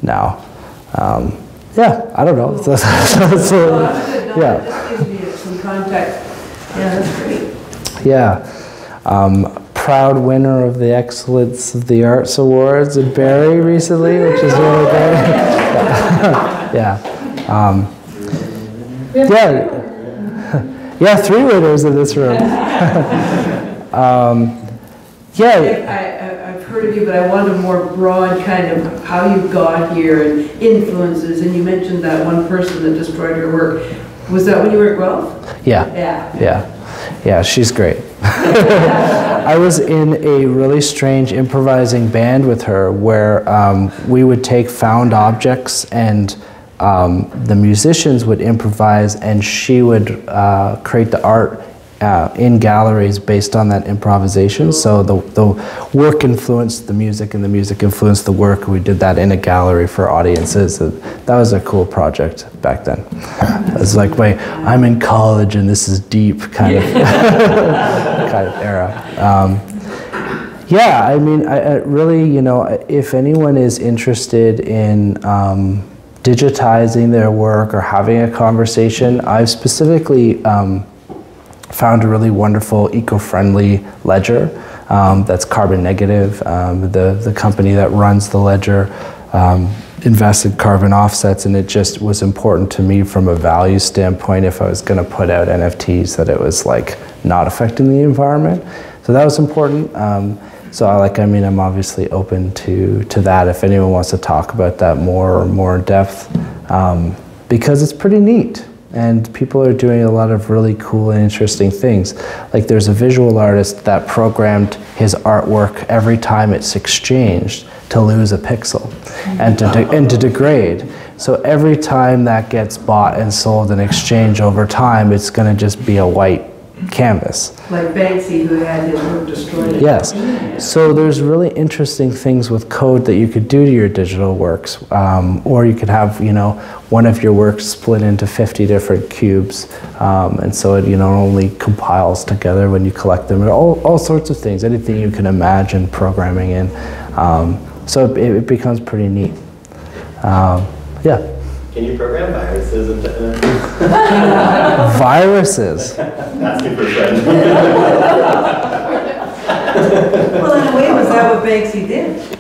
now. Um, yeah, I don't know. So- so- so- yeah. Yeah. Yeah. Um, proud winner of the Excellence of the Arts Awards in Barrie recently, which is really great. yeah. Um, yeah. yeah, three winners in this room. um, yeah. Heard of you, but I want a more broad kind of how you got here and influences, and you mentioned that one person that destroyed your work. Was that when you were at Guelph? Yeah. Yeah. Yeah, yeah, she's great. I was in a really strange improvising band with her where um, we would take found objects and um, the musicians would improvise and she would uh, create the art uh, in galleries based on that improvisation. So the, the work influenced the music and the music influenced the work. We did that in a gallery for audiences. And that was a cool project back then. It was like, wait, I'm in college and this is deep kind of kind of era. Um, yeah, I mean, I, I really, you know, if anyone is interested in um, digitizing their work or having a conversation, I've specifically um, found a really wonderful eco-friendly ledger um, that's carbon negative. Um, the, the company that runs the ledger um, invests in carbon offsets and it just was important to me from a value standpoint if I was going to put out NFTs that it was like not affecting the environment. So that was important. Um, so I like, I mean, I'm obviously open to, to that if anyone wants to talk about that more or more in depth um, because it's pretty neat and people are doing a lot of really cool and interesting things. Like there's a visual artist that programmed his artwork every time it's exchanged to lose a pixel and to, and to degrade So every time that gets bought and sold and exchanged over time, it's going to just be a white canvas. Like Banksy who had his work destroyed. Yes. So there's really interesting things with code that you could do to your digital works, um, or you could have you know one of your works split into 50 different cubes, um, and so it you know only compiles together when you collect them. All, all sorts of things, anything you can imagine programming in. Um, so it, it becomes pretty neat. Um, yeah. Can you program viruses and Viruses. asking for a friend? Well, in a way, was that what Banksy did?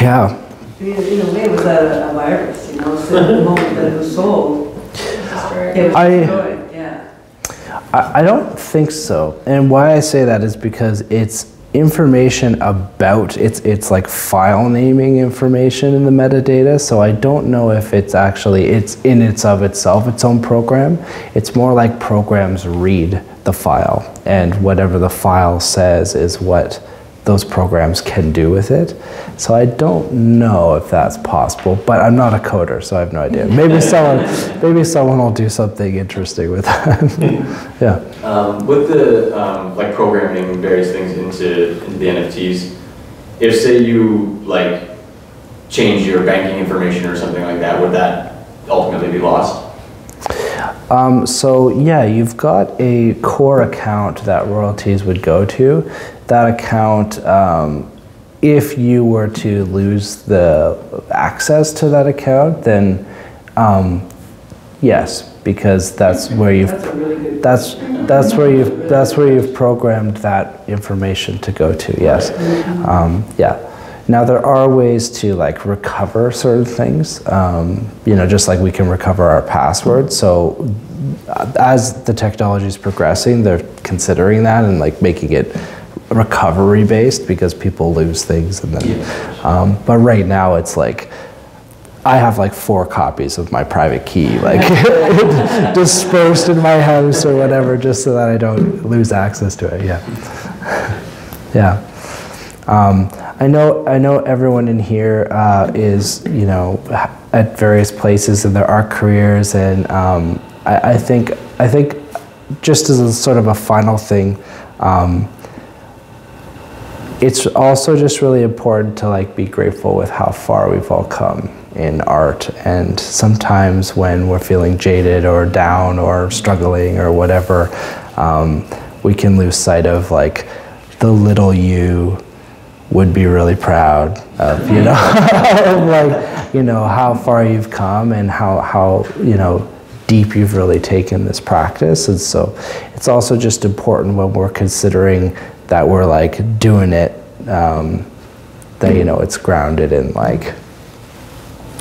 Yeah. In a way, was that a a virus, you know, so the moment that it was sold, it was I- destroyed, yeah. I, I don't think so. And why I say that is because it's information about it's it's like file naming information in the metadata. So I don't know if it's actually it's in its of itself its own program. It's more like programs read the file and whatever the file says is what those programs can do with it. So I don't know if that's possible, but I'm not a coder, so I have no idea. Maybe someone maybe someone will do something interesting with that. yeah. Um, with the, um, like programming various things into, into the NFTs, if say you like change your banking information or something like that, would that ultimately be lost? Um, so yeah, you've got a core account that royalties would go to. That account, um, if you were to lose the access to that account, then um, yes, because that's where you've That's really that's that's where you've that's where you've programmed that information to go to. Yes, um, yeah. Now there are ways to like recover certain things. Um, you know, just like we can recover our passwords. So uh, as the technology is progressing, they're considering that and like making it recovery based because people lose things and then. Um, but right now it's like. I have like four copies of my private key, like dispersed in my house or whatever, just so that I don't lose access to it. Yeah, yeah. Um, I know. I know everyone in here uh, is, you know, at various places in their art careers, and um, I, I think. I think, just as a sort of a final thing. Um, it's also just really important to like be grateful with how far we've all come in art. And sometimes when we're feeling jaded or down or struggling or whatever um, we can lose sight of like the little you would be really proud of you know? Like you know how far you've come and how how you know deep you've really taken this practice. And so it's also just important when we're considering that we're like doing it um, that you know it's grounded in like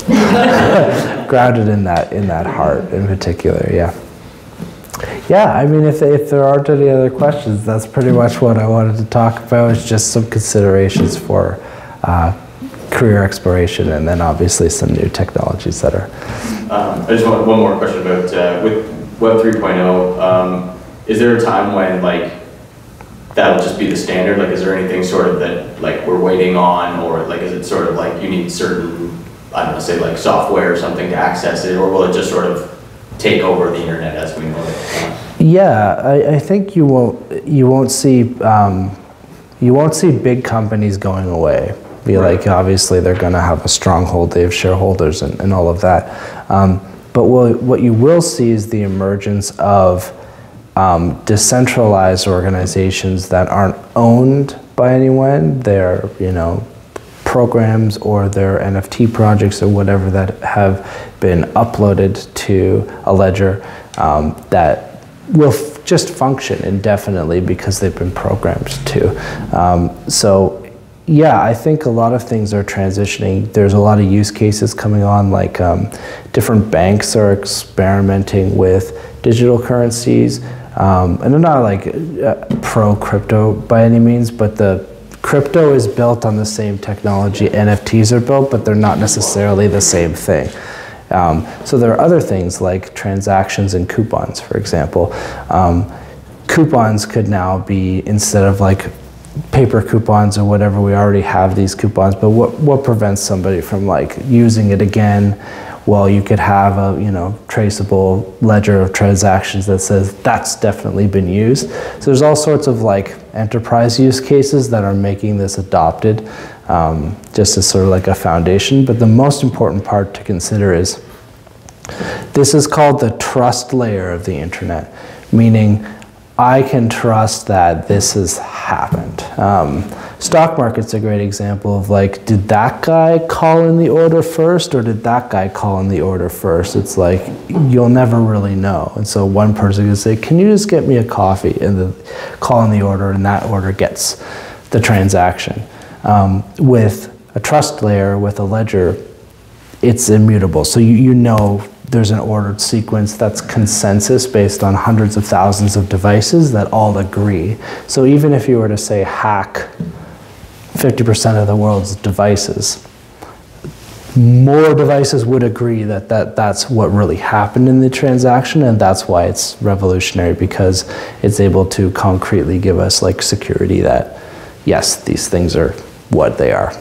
grounded in that in that heart in particular yeah yeah i mean if, if there aren't any other questions that's pretty much what i wanted to talk about is just some considerations for uh, career exploration and then obviously some new technologies that are Um, I just want one more question about, uh, with Web 3.0, um, is there a time when like, that'll just be the standard? Like, is there anything sort of that, like, we're waiting on, or like, is it sort of like you need certain, I don't know, say like software or something to access it, or will it just sort of take over the internet as we know it? Yeah, I, I think you won't you won't see um, you won't see big companies going away. Be Right. like obviously they're going to have a stronghold. They have shareholders and, and all of that. Um, but what what you will see is the emergence of um, decentralized organizations that aren't owned by anyone. They're you know programs or their NFT projects or whatever that have been uploaded to a ledger um, that will just function indefinitely because they've been programmed to. Um, so, yeah, I think a lot of things are transitioning. There's a lot of use cases coming on, like um, different banks are experimenting with digital currencies. Um, and I'm not like uh, pro crypto by any means, but the crypto is built on the same technology NFTs are built, but they're not necessarily the same thing. Um, so there are other things like transactions and coupons, for example. Um, coupons could now be instead of like paper coupons or whatever, we already have these coupons, but what, what prevents somebody from like using it again well, you could have a you know traceable ledger of transactions that says that's definitely been used. So there's all sorts of like enterprise use cases that are making this adopted, um, just as sort of like a foundation. But the most important part to consider is this is called the trust layer of the internet, meaning I can trust that this has happened. Um, stock market's a great example of like, did that guy call in the order first or did that guy call in the order first? It's like, you'll never really know. And so one person can say, can you just get me a coffee? And then call in the order and that order gets the transaction. Um, with a trust layer, with a ledger, it's immutable. So you, you know there's an ordered sequence that's consensus based on hundreds of thousands of devices that all agree. So even if you were to say hack 50% of the world's devices, more devices would agree that, that that's what really happened in the transaction and that's why it's revolutionary because it's able to concretely give us like security that yes these things are what they are.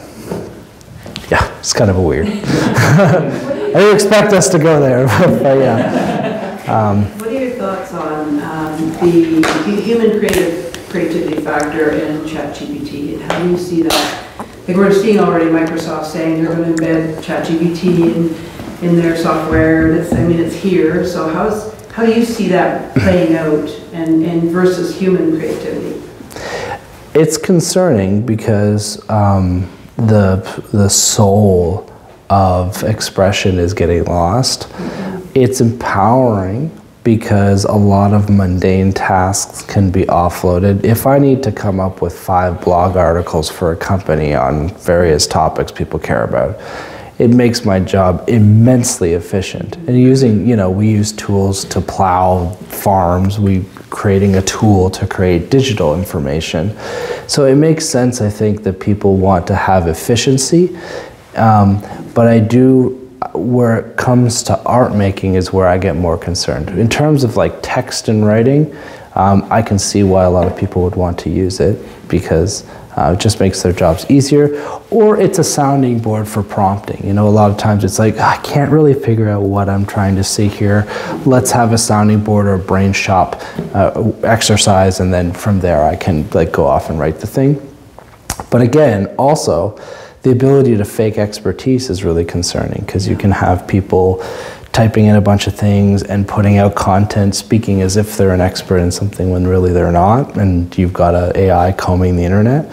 Yeah it's kind of a weird. I didn't expect us to go there, but yeah. What are your thoughts on um, the hu- human creative creativity factor in ChatGPT? And how do you see that? Like we're seeing already Microsoft saying they're going to embed ChatGPT in, in their software. And it's, I mean, it's here. So how's, how do you see that playing out and, and versus human creativity? It's concerning because um, the, the soul of expression is getting lost. It's empowering because a lot of mundane tasks can be offloaded. If I need to come up with five blog articles for a company on various topics people care about, it makes my job immensely efficient. And using, you know, we use tools to plow farms, we creating a tool to create digital information. So it makes sense, I think, that people want to have efficiency um, but I do, where it comes to art making is where I get more concerned. In terms of like text and writing, um, I can see why a lot of people would want to use it because uh, it just makes their jobs easier. Or it's a sounding board for prompting. You know, a lot of times it's like, I can't really figure out what I'm trying to see here. Let's have a sounding board or a brain shop uh, exercise, and then from there I can like go off and write the thing. But again, also, the ability to fake expertise is really concerning because you can have people typing in a bunch of things and putting out content speaking as if they're an expert in something when really they're not and you've got an ai combing the internet.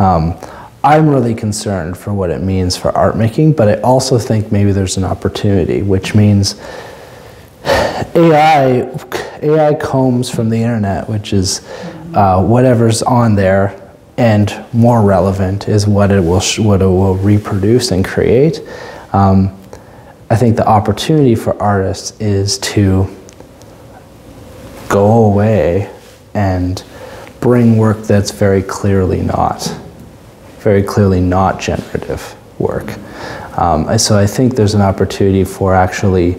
Um, i'm really concerned for what it means for art making but i also think maybe there's an opportunity which means ai ai combs from the internet which is uh, whatever's on there and more relevant is what it will what it will reproduce and create. Um, I think the opportunity for artists is to go away and bring work that's very clearly not, very clearly not generative work. Um, so I think there's an opportunity for actually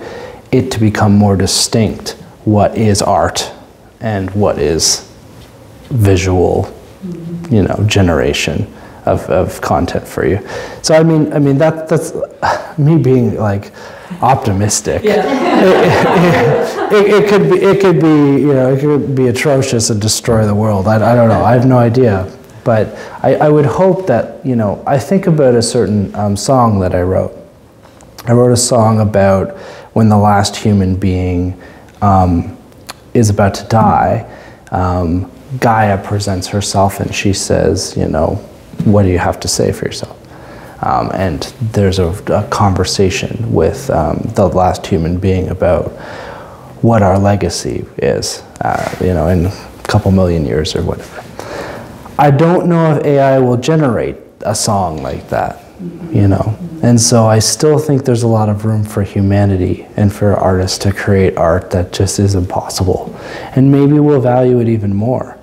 it to become more distinct what is art and what is visual you know, generation of, of content for you. So I mean, I mean that that's me being like optimistic. Yeah. it, it, it, could be, it could be, you know, it could be atrocious and destroy the world. I, I don't know. I have no idea. But I, I would hope that, you know, I think about a certain um, song that I wrote. I wrote a song about when the last human being um, is about to die. Um, Gaia presents herself and she says, you know, what do you have to say for yourself? Um, and there's a, a conversation with um, the last human being about what our legacy is, uh, you know, in a couple million years or whatever. I don't know if AI will generate a song like that, you know. And so I still think there's a lot of room for humanity and for artists to create art that just is impossible. And maybe we'll value it even more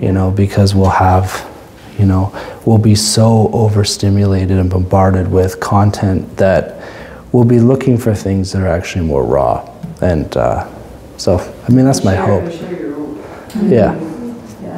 you know, because we'll have, you know, we'll be so overstimulated and bombarded with content that we'll be looking for things that are actually more raw. And uh, so, I mean, that's my Share- hope. share your own. Yeah,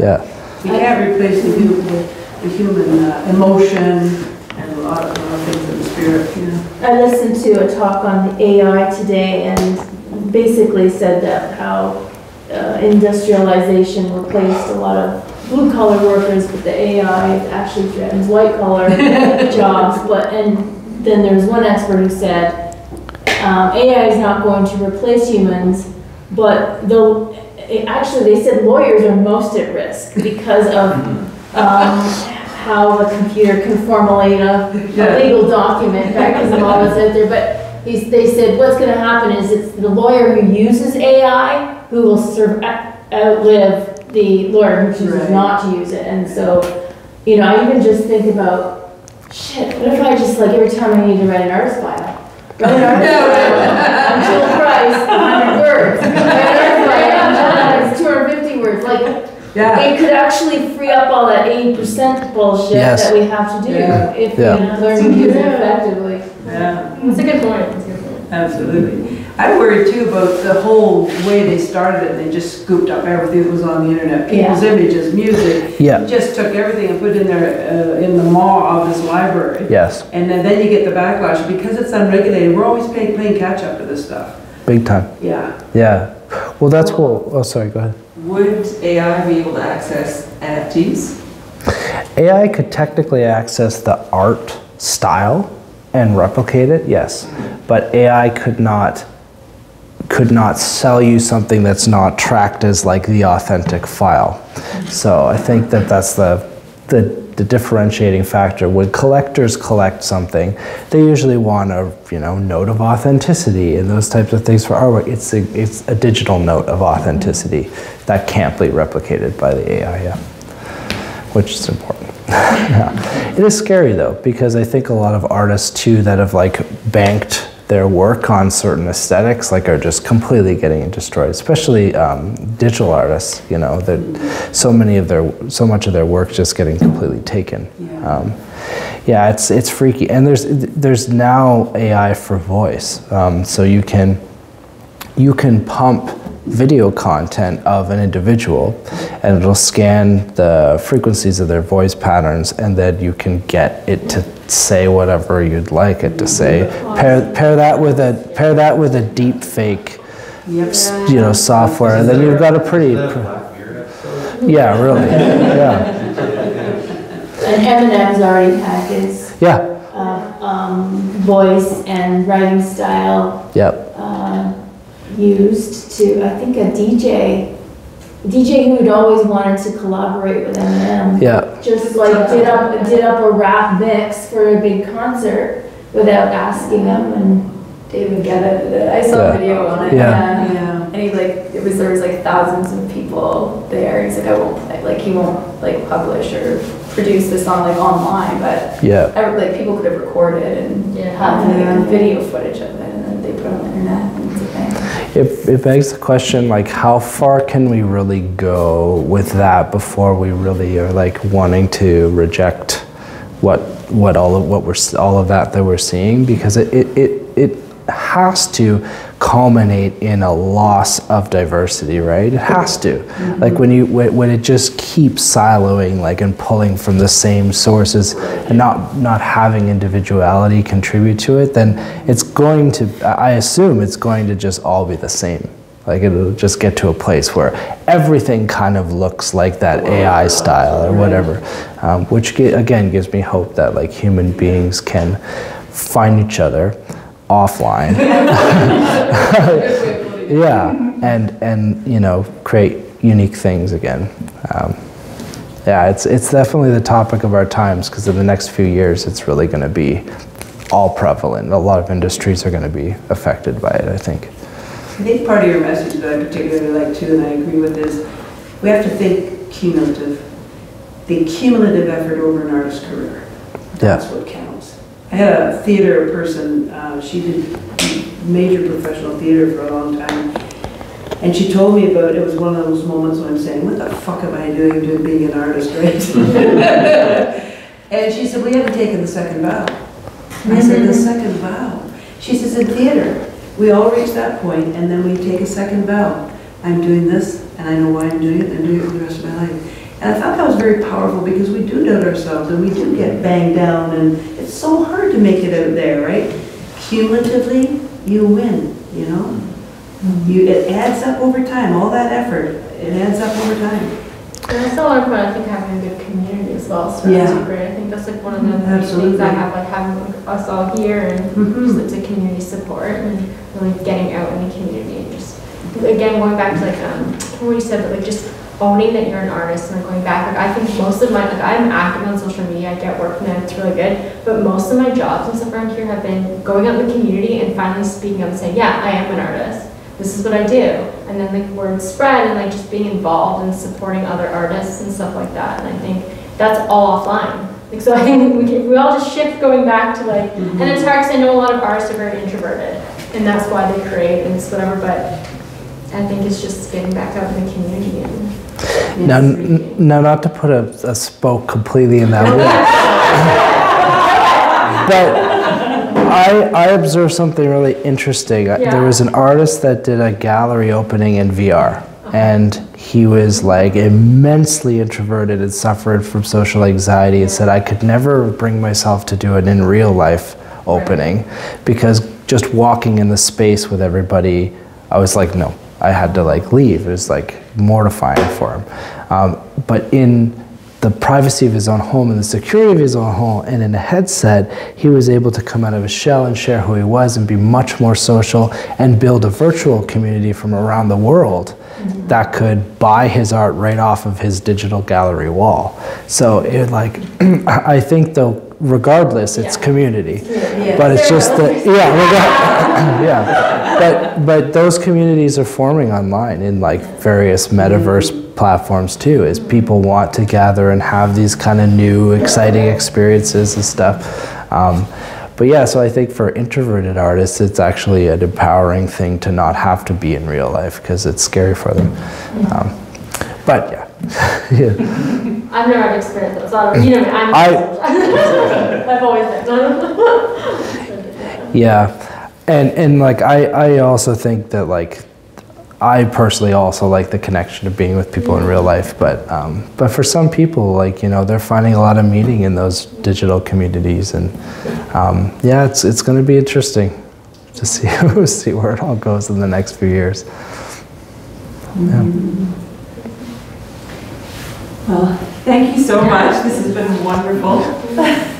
yeah. You can't replace the human, the human uh, emotion and a lot of, a things in the spirit spirit, yeah. I listened to a talk on the AI today and basically said that how uh, industrialization replaced a lot of blue collar workers, but the AI actually threatens white collar jobs. But, and then there was one expert who said, um, AI is not going to replace humans, but it- actually, they said lawyers are most at risk because of, um, how the computer can formulate a, a legal document, right, because the law is out there, but they said what's gonna happen is it's the lawyer who uses AI who will serve, outlive the lawyer who chooses Right. not to use it, and so, you know, I even just think about, shit, what if I just, like, every time I need to write an artist bio? Write an artist bio, I'm Jill Price, hundred words, write an artist bio, I'm Jill Price, two hundred fifty words, like, Yeah, it could actually free up all that eighty percent bullshit Yes. that we have to do Yeah. if we Yeah. learn to use it effectively. yeah. That's a good point, that's a good point. Absolutely. I worried too about the whole way they started it. They just scooped up everything that was on the internet, people's images, music. Yeah. Just took everything and put it in there, uh, in the maw of this library. Yes, And then, then you get the backlash because it's unregulated. We're always playing, playing catch up to this stuff. big time. Yeah. Yeah. Well, that's what. Oh, sorry. Go ahead. Would AI be able to access NFTs? AI could technically access the art style and replicate it, yes, but AI could not could not sell you something that's not tracked as like the authentic file. So I think that that's the the, the differentiating factor. When collectors collect something, they usually want a you know note of authenticity and those types of things for artwork. It's a it's a digital note of authenticity that can't be replicated by the AI. Yeah which is important. Yeah. It is scary though, because I think a lot of artists too that have like banked their work on certain aesthetics, like are just completely getting destroyed. Especially um, digital artists, you know, that so many of their, so much of their work just getting completely taken. Yeah. Um, yeah, it's it's freaky, and there's there's now AI for voice, um, so you can you can pump video content of an individual and it'll scan the frequencies of their voice patterns and then you can get it to say whatever you'd like it to say. Pair, pair that with a pair that with a deep fake Yep. you know software and then you've got a pretty pr- yeah really yeah. And Eminem's already had his, yeah. Uh, um, voice and writing style, yep used to, I think a DJ, DJ who had always wanted to collaborate with Eminem. yeah Just like did up, did up a rap mix for a big concert without asking them and David Guetta did it. I saw Yeah. a video on it. Yeah. Yeah. And he like, it was, there was like thousands of people there. He's like, I won't, play- like, he won't like publish or produce the song like online, but yeah every- like people could have recorded and Yeah. have Yeah. video footage of it and then they put it on the internet and it's a thing. It, it begs the question, like, how far can we really go with that before we really are like wanting to reject what what all of what we're all of that that we're seeing? Because it it it, it has to culminate in a loss of diversity, right? It has to. Like when you when, when it just keeps siloing, like and pulling from the same sources, and not not having individuality contribute to it, then it's going to. I assume it's going to just all be the same. Like it'll just get to a place where everything kind of looks like that AI style or whatever, um, which again gives me hope that like human beings can find each other offline yeah and and you know create unique things again um, yeah it's it's definitely the topic of our times because in the next few years it's really going to be all prevalent a lot of industries are going to be affected by it i think I think part of your message that I particularly like too, and I agree with, is we have to think cumulative. The cumulative effort over an artist's career. That's what counts. I had a theater person, uh, she did major professional theater for a long time. And she told me about, it was one of those moments when I'm saying, what the fuck am I doing to being an artist, right? And she said, we haven't taken the second vow. I said, the second vow? She says, in theater, we all reach that point, and then we take a second vow. I'm doing this, and I know why I'm doing it, and I'm doing it for the rest of my life. And I thought that was very powerful because we do doubt ourselves and we do get banged down and it's so hard to make it out there, right? Cumulatively, you win, you know? You, it adds up over time, all that effort, it adds up over time. And that's a lot of fun, I think having a good community as well, so Yeah. that's great. I think that's like one of the main Absolutely. things I have, like having like, us all here and Mhm. just it's a community support and really getting out in the community and just, again, going back to like, um, what you said, but like just owning that you're an artist and like going back, like I think most of my, like I'm active on social media, I get work from it, it's really good, but most of my jobs and stuff around here have been going out in the community and finally speaking up and saying, yeah, I am an artist. This is what I do. And then like word spread and like just being involved and supporting other artists and stuff like that. And I think that's all offline. Like, so I think we, can, we all just shift going back to like, mm-hmm. and it's hard because I know a lot of artists are very introverted and that's why they create and it's whatever, but I think it's just getting back out in the community and Now, n- now, not to put a, a spoke completely in that wheel, but I, I observed something really interesting. I- There was an artist that did a gallery opening in VR, and he was like immensely introverted and suffered from social anxiety and said, I could never bring myself to do it in real life opening because just walking in the space with everybody, I was like, no, I had to like leave. It was like mortifying for him. Um, but in the privacy of his own home and the security of his own home and in a headset, he was able to come out of his shell and share who he was and be much more social and build a virtual community from around the world that could buy his art right off of his digital gallery wall. So it like, I think though, regardless, it's Yeah. community. Yeah. But it's just that, yeah, yeah. But, but those communities are forming online in like various metaverse platforms too, as people want to gather and have these kind of new, exciting experiences and stuff. Um, but yeah, so I think for introverted artists, it's actually an empowering thing to not have to be in real life because it's scary for them. Um, but yeah. yeah. I've never had experience. So, you know, I'm. I- I've always been. Yeah, and and like I I also think that like I personally also like the connection of being with people in real life, but um, but for some people like you know they're finding a lot of meaning in those digital communities, and um, yeah, it's it's going to be interesting to see see where it all goes in the next few years. Yeah. Well, thank you so much. This has been wonderful.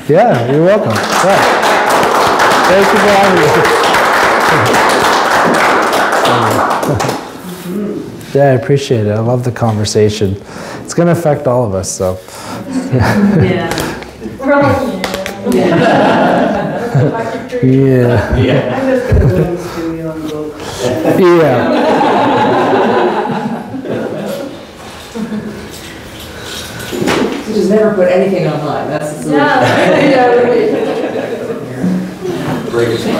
Yeah, you're welcome. Yeah. Thank you for having me. Yeah, I appreciate it. I love the conversation. It's going to affect all of us, so. Yeah. We're all like, yeah. Yeah. Yeah. I'm just gonna go in the studio and go. Yeah. Just never put anything online. That's the solution. Yeah. yeah. Break it.